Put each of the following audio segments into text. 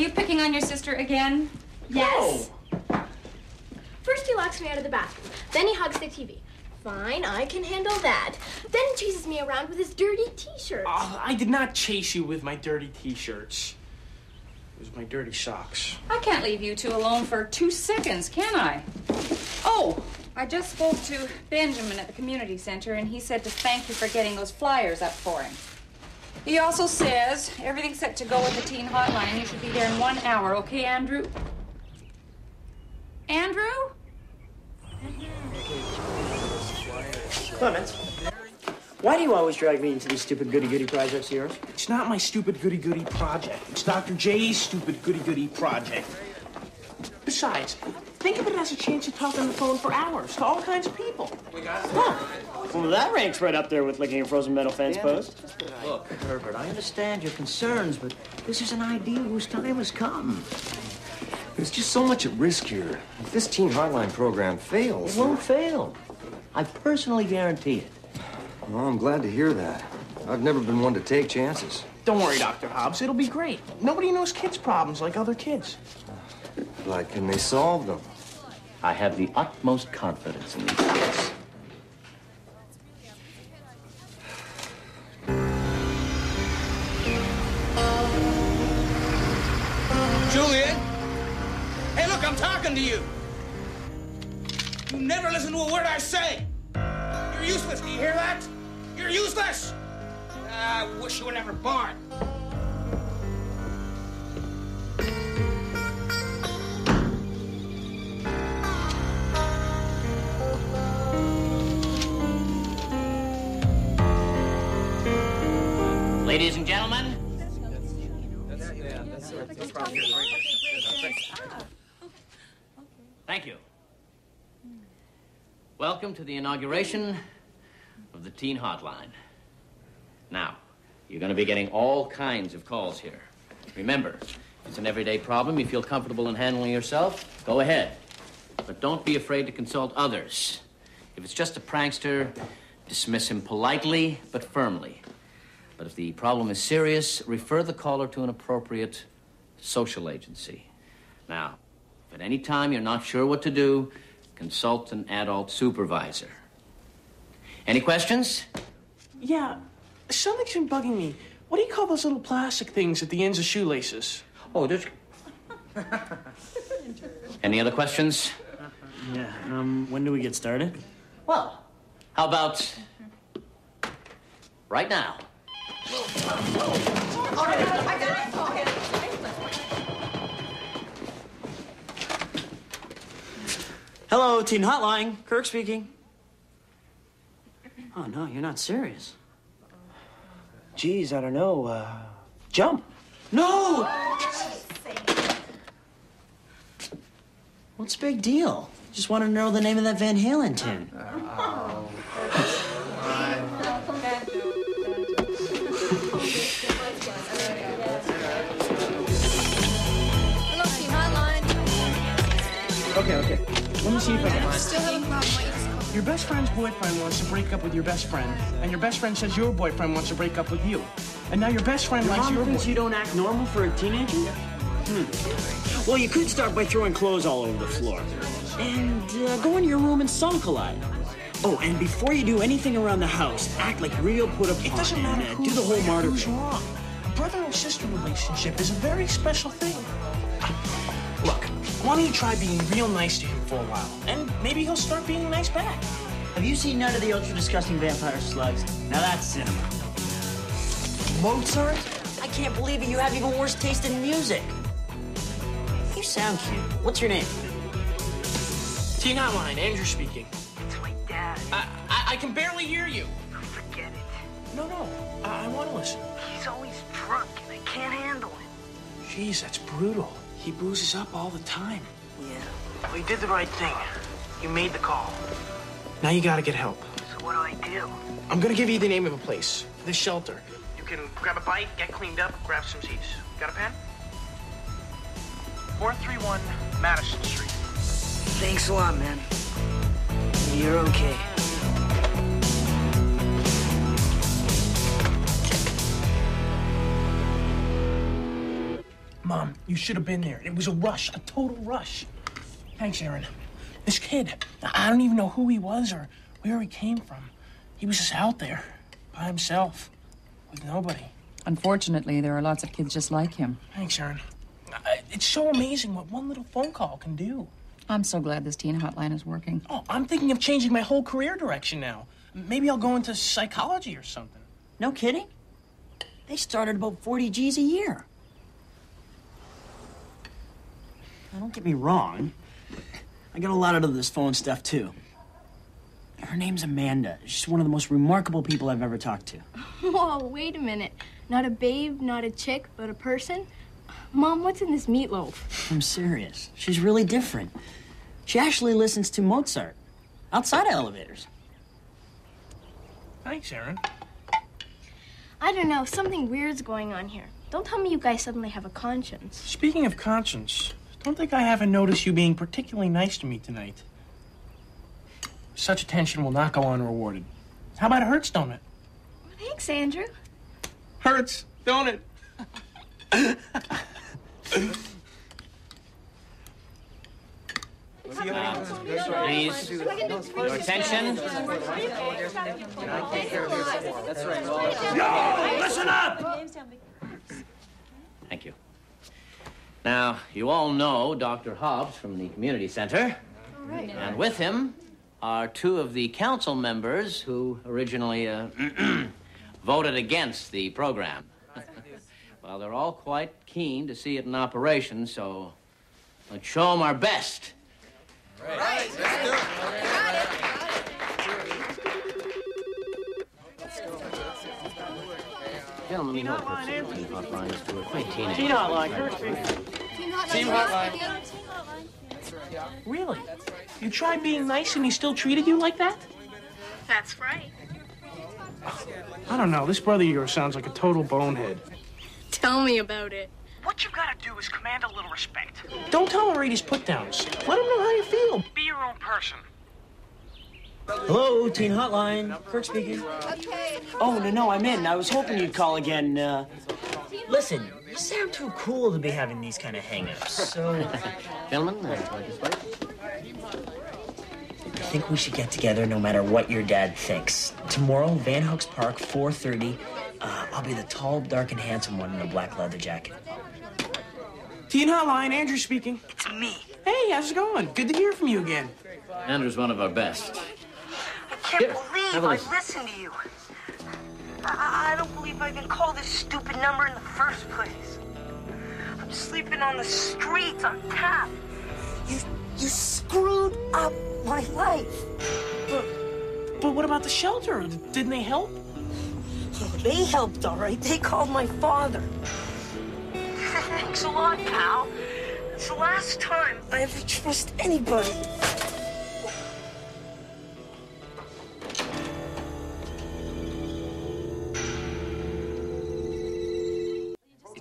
are you picking on your sister again? Yes. Oh. First he locks me out of the bathroom. Then he hugs the TV. Fine, I can handle that. Then he chases me around with his dirty t-shirt. Oh, ah, I did not chase you with my dirty t-shirts. It was my dirty socks. I can't leave you two alone for two seconds, can I? Oh, I just spoke to Benjamin at the community center, and he said to thank you for getting those flyers up for him. He also says everything's set to go with the teen hotline. You should be there in one hour, okay, Andrew? Andrew? Clements, why do you always drag me into these stupid goody-goody projects of yours? It's not my stupid goody-goody project. It's Dr. J's stupid goody-goody project. Besides, think of it as a chance to talk on the phone for hours to all kinds of people. Well, that ranks right up there with licking a frozen metal fence post. Look, Herbert, I understand your concerns, but this is an idea whose time has come. There's just so much at risk here. If this Teen Hotline program fails, It won't fail. I personally guarantee it. well, I'm glad to hear that. I've never been one to take chances. Don't worry, Dr. Hobbs. It'll be great. Nobody knows kids' problems like other kids. But can they solve them? I have the utmost confidence in these kids. I'm talking to you. You never listen to a word I say. You're useless. Do you hear that? You're useless. I wish you were never born. Welcome to the inauguration of the Teen Hotline. Now, you're going to be getting all kinds of calls here. Remember, if it's an everyday problem you feel comfortable in handling yourself, go ahead. But don't be afraid to consult others. If it's just a prankster, dismiss him politely but firmly. But if the problem is serious, refer the caller to an appropriate social agency. Now, if at any time you're not sure what to do, consult an adult supervisor. Any questions? Yeah, something's been bugging me. What do you call those little plastic things at the ends of shoelaces? Oh, there's. Any other questions? Yeah, um, when do we get started? Well, how about right now? Hello, Teen Hotline. Kirk speaking. Oh, no, you're not serious. Geez, I don't know. Uh, jump. No! What's the big deal? Just want to know the name of that Van Halen tune. Hello, see if I can find Still have a problem. What you just called? Your best friend's boyfriend wants to break up with your best friend, and your best friend says your boyfriend wants to break up with you. And now your best friend Your likes mom your thinks you don't act normal for a teenager? Hmm. Well, you could start by throwing clothes all over the floor. And uh, go into your room and song collide. Oh, and before you do anything around the house, act like real put upon It doesn't and matter uh, who's do the whole right, martyr. who's wrong. A brother and sister relationship is a very special thing. Look, why don't you try being real nice to him for a while, and maybe he'll start being nice back. Have you seen None of the Ultra Disgusting Vampire Slugs? Now that's cinema. Mozart? I can't believe it. You have even worse taste in music. You sound cute. What's your name? Teen Hotline, Andrew speaking. It's my dad. I, I, I can barely hear you. Forget it. No, no, I, I want to listen. He's always drunk and I can't handle it. Jeez, that's brutal. He boozes up all the time. Yeah. Well, you did the right thing. You made the call. Now you gotta get help. So what do I do? I'm gonna give you the name of a place. The shelter. You can grab a bite, get cleaned up, grab some seats. Got a pen? 431 Madison Street. Thanks a lot, man. You're okay. Mom, you should have been there. It was a rush, a total rush. Thanks, Erin. This kid, I don't even know who he was or where he came from. He was just out there, by himself, with nobody. Unfortunately, there are lots of kids just like him. Thanks, Erin. It's so amazing what one little phone call can do. I'm so glad this teen hotline is working. Oh, I'm thinking of changing my whole career direction now. Maybe I'll go into psychology or something. No kidding? They started about 40 G's a year. Now, don't get me wrong. I got a lot out of this phone stuff, too. Her name's Amanda. She's one of the most remarkable people I've ever talked to. Whoa, wait a minute. Not a babe, not a chick, but a person? Mom, what's in this meatloaf? I'm serious. She's really different. She actually listens to Mozart outside of elevators. Thanks, Erin. I don't know, something weird's going on here. Don't tell me you guys suddenly have a conscience. Speaking of conscience, don't think I haven't noticed you being particularly nice to me tonight. Such attention will not go unrewarded. How about it hurts, don't it? Thanks, Andrew. Hurts, don't it? Please, your attention. That's right. Yo, Listen up! Thank you. Now, you all know Dr. Hobbs from the community center. And with him are two of the council members who originally uh, voted against the program. well, they're all quite keen to see it in operation, so let's show them our best. Gentlemen, you know what teen hotline is to a quite teenage. Teen hotline, Team hotline. Really? You tried being nice and he still treated you like that? That's right. I don't know. This brother of yours sounds like a total bonehead. Tell me about it. What you gotta do is command a little respect. Don't tell him read his put downs. Let him know how you feel. Be your own person. Hello, Teen Hotline. Kirk speaking. Oh, no, no, I'm in. I was hoping you'd call again. Uh... Listen, you sound too cool to be having these kind of hang-ups, so... Gentlemen, like this way. I think we should get together no matter what your dad thinks. Tomorrow, Van Hooks Park, 4.30. Uh, I'll be the tall, dark, and handsome one in a black leather jacket. Teen hotline, Andrew speaking. It's me. Hey, how's it going? Good to hear from you again. Andrew's one of our best. I can't Here, believe I listened to you. I, I don't believe I even called this stupid number in the first place. I'm sleeping on the streets on tap. You, you screwed up my life. But what about the shelter? Didn't they help? They helped, all right. They called my father. Thanks a lot, pal. It's the last time I ever trust anybody.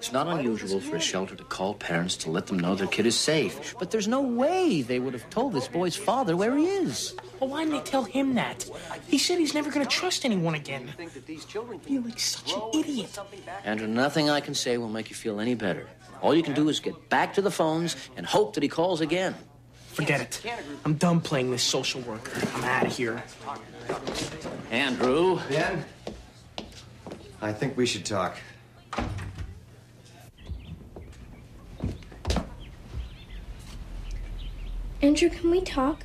It's not unusual for a shelter to call parents to let them know their kid is safe. But there's no way they would have told this boy's father where he is. Well, why didn't they tell him that? He said he's never going to trust anyone again. You're like such an idiot. Andrew, nothing I can say will make you feel any better. All you can do is get back to the phones and hope that he calls again. Forget it. I'm done playing this social worker. I'm out of here. Andrew. Ben? I think we should talk. Andrew, can we talk?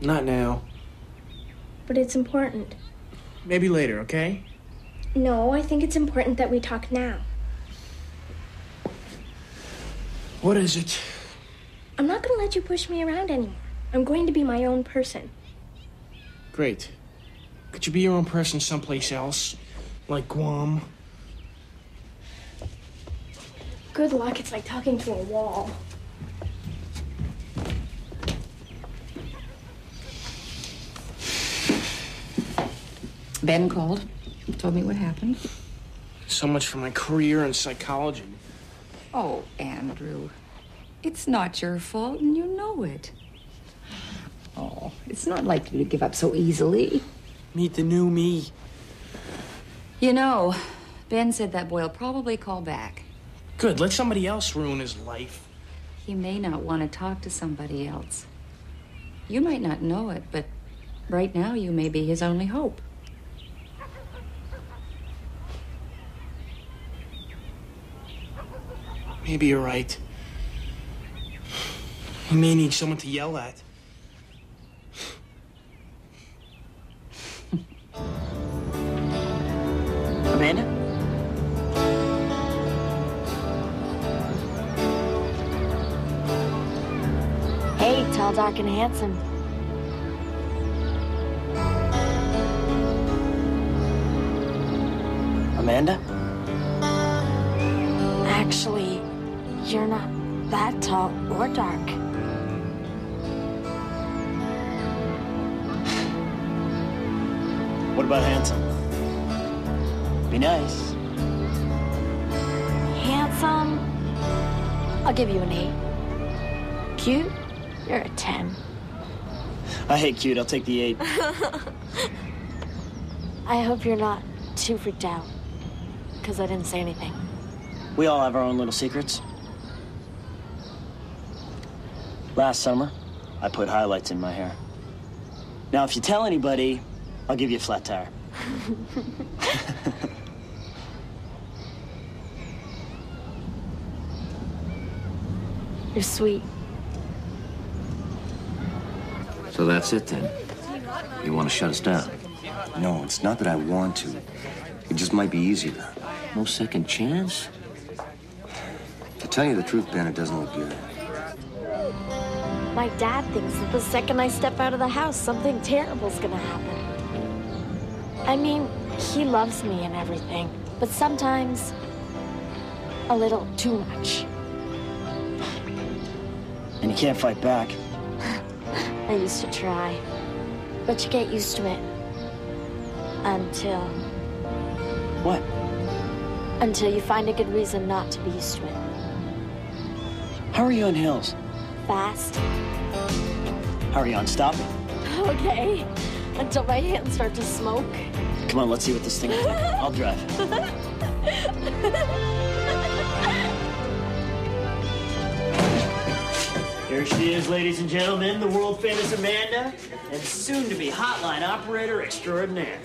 Not now. But it's important. Maybe later, okay? No, I think it's important that we talk now. What is it? I'm not gonna let you push me around anymore. I'm going to be my own person. Great. Could you be your own person someplace else? Like Guam? Good luck, it's like talking to a wall. Ben called, told me what happened. So much for my career in psychology. Oh, Andrew, it's not your fault and you know it. Oh, it's not like you to give up so easily. Meet the new me. You know, Ben said that boy'll probably call back. Good. Let somebody else ruin his life. He may not want to talk to somebody else. You might not know it, but right now you may be his only hope. Maybe you're right. He may need someone to yell at. Amanda? Hey, tall, dark, and handsome. Amanda? Actually, you're not that tall or dark. What about handsome? Be nice. Handsome? I'll give you an 8. Cute? You're a 10. I hate cute. I'll take the eight. I hope you're not too freaked out. Because I didn't say anything. We all have our own little secrets. Last summer, I put highlights in my hair. Now, if you tell anybody, I'll give you a flat tire. You're sweet. So that's it then. You want to shut us down? No, it's not that I want to. It just might be easier. No second chance? To tell you the truth, Ben, it doesn't look good. My dad thinks that the second I step out of the house, something terrible's gonna happen. I mean, he loves me and everything, but sometimes a little too much. And you can't fight back. I used to try, but you get used to it. Until, What? until you find a good reason not to be used to it. How are you on hills? Fast. Hurry on, stop on stopping? Okay. Until my hands start to smoke. Come on, let's see what this thing is like. I'll drive. Here she is, ladies and gentlemen, the world famous Amanda, and soon to be hotline operator extraordinaire.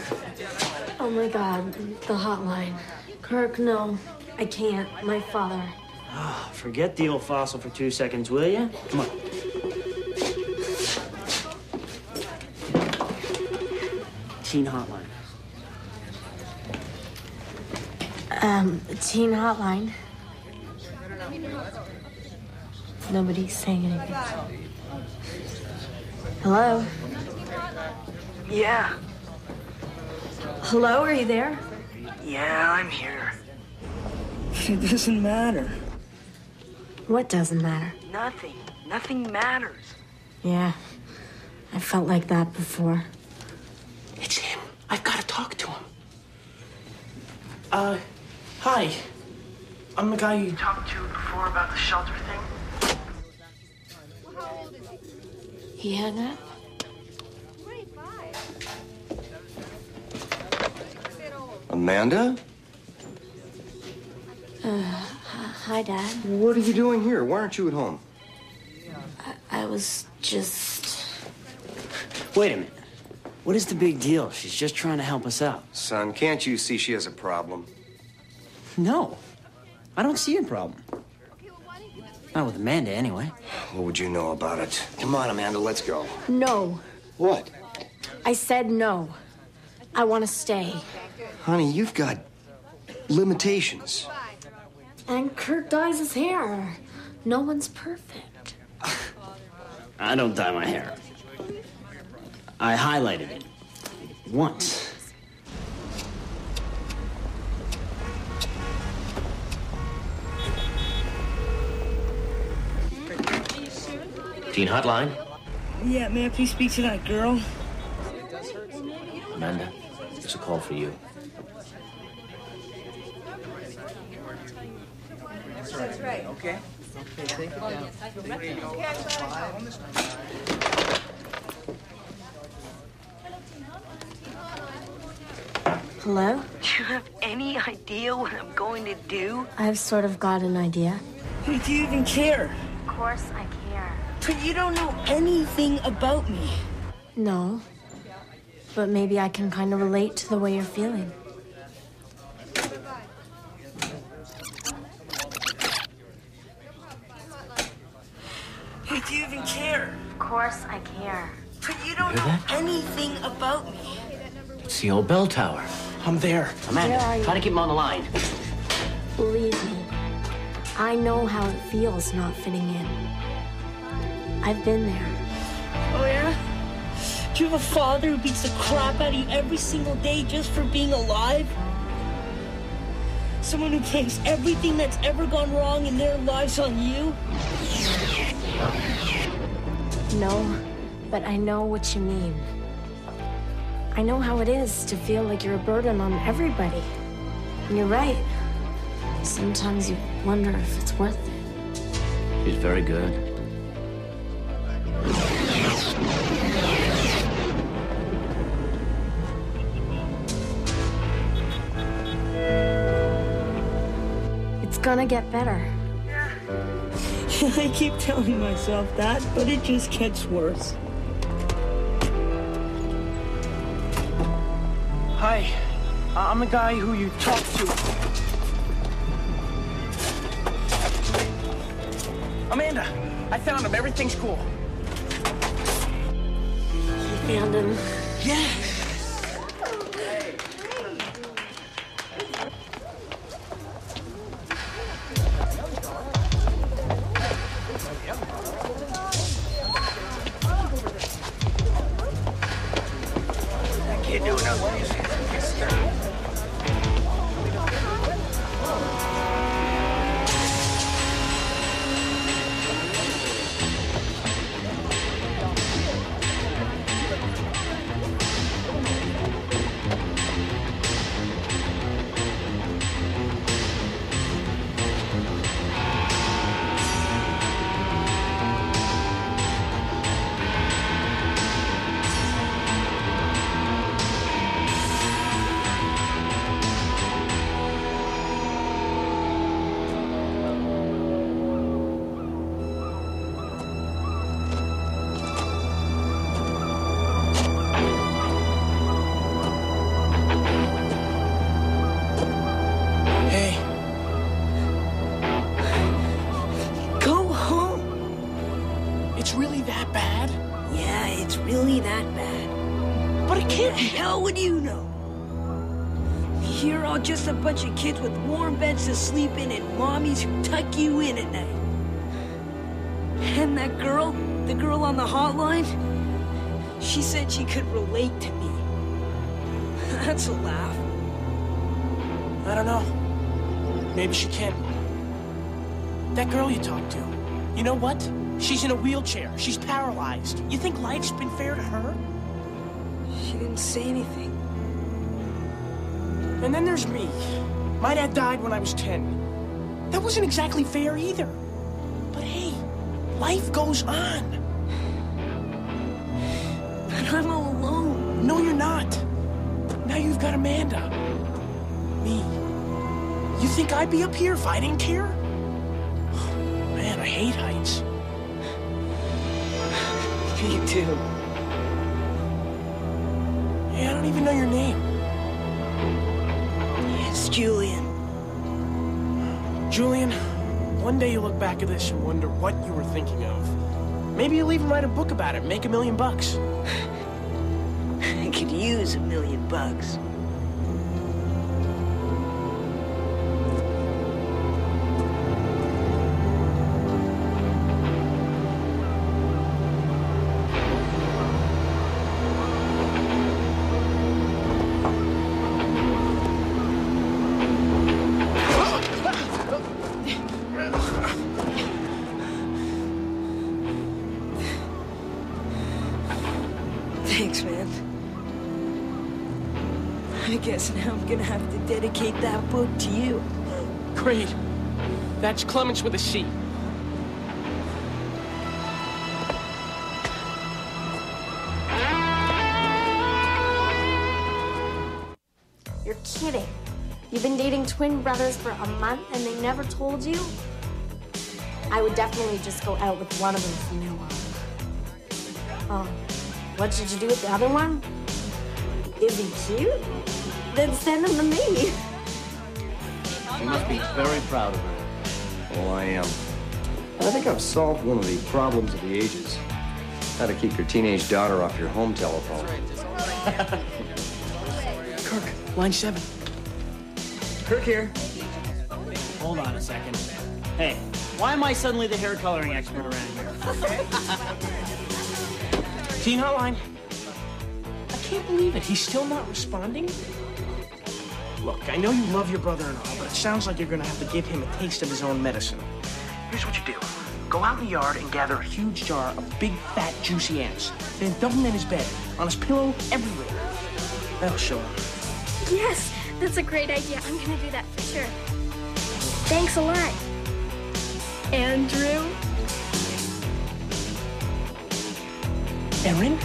Oh my god, the hotline. Kirk, no. I can't. My father. Forget the old fossil for two seconds, will you? Come on. Teen hotline. Um, teen hotline. Nobody's saying anything. Hello? Yeah, Hello, are you there? yeah, I'm here. It doesn't matter. What doesn't matter? Nothing. Nothing matters. Yeah, I felt like that before. It's him. I've got to talk to him. Uh, hi. I'm the guy you. Talked to before about the shelter thing? He hung up? Amanda? Hi, Dad. What are you doing here? Why aren't you at home? I was just. Wait a minute. What is the big deal? She's just trying to help us out. Son, can't you see she has a problem? No. I don't see a problem. Not with Amanda, anyway. What would you know about it? Come on, Amanda, let's go. No. What? I said no. I want to stay. Honey, you've got limitations. And Kirk dyes his hair. No one's perfect. I don't dye my hair. I highlighted it. Once. Teen Hotline? Yeah, may I please speak to that girl? Amanda, it's a call for you. Hello? Do you have any idea what I'm going to do? I've sort of got an idea. Do you even care? Of course I care. But you don't know anything about me. No. But maybe I can kind of relate to the way you're feeling. Do you even care? Of course I care. But you don't Hear know that? anything about me. It's the old bell tower. I'm there. Amanda, Where are you? try to keep him on the line. Believe me, I know how it feels not fitting in. I've been there. Oh, yeah? Do you have a father who beats the crap out of you every single day just for being alive? Someone who takes everything that's ever gone wrong in their lives on you? No, but I know what you mean. I know how it is to feel like you're a burden on everybody. And you're right. Sometimes you wonder if it's worth it. She's very good. It's gonna get better. I keep telling myself that, but it just gets worse. Hi. I'm the guy who you talked to. Amanda, I found him. Everything's cool. You found him. Yeah. Can't do enough. Hell would you know? You're all just a bunch of kids with warm beds to sleep in and mommies who tuck you in at night. And that girl, the girl on the hotline, she said she could relate to me. That's a laugh. I don't know. Maybe she can. That girl you talked to, you know what? She's in a wheelchair. She's paralyzed. You think life's been fair to her? Didn't say anything. And then there's me. My dad died when I was 10. That wasn't exactly fair either. But hey, life goes on. But I'm all alone. No, you're not. Now you've got Amanda. Me. You think I'd be up here if I didn't care? Oh, man, I hate heights. Me too. Hey, I don't even know your name. It's Julian. Julian, one day you'll look back at this and wonder what you were thinking of. Maybe you'll even write a book about it, make a million bucks. I could use a million bucks. Clements with a C. You're kidding. You've been dating twin brothers for a month and they never told you? I would definitely just go out with one of them from now on. Oh, what should you do with the other one? Is he cute? Then send him to me. You must be very proud of her. Well, I am. And I think I've solved one of the problems of the ages. How to keep your teenage daughter off your home telephone. Kirk, line seven. Kirk here. Hold on a second. Hey, why am I suddenly the hair coloring expert around here? Teen Hotline. I can't believe it. He's still not responding? Look, I know you love your brother and all, but it sounds like you're gonna have to give him a taste of his own medicine. Here's what you do. Go out in the yard and gather a huge jar of big, fat, juicy ants. Then dump them in his bed, on his pillow, everywhere. That'll show him. Yes, that's a great idea. I'm gonna do that for sure. Thanks a lot. Andrew? Erin?